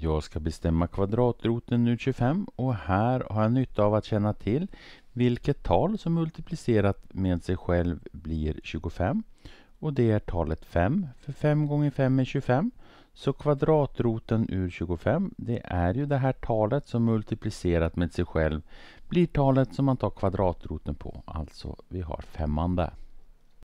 Jag ska bestämma kvadratroten ur 25 och här har jag nytta av att känna till vilket tal som multiplicerat med sig själv blir 25. Och det är talet 5, för 5 gånger 5 är 25. Så kvadratroten ur 25, det är ju det här talet som multiplicerat med sig själv blir talet som man tar kvadratroten på. Alltså, vi har femman där.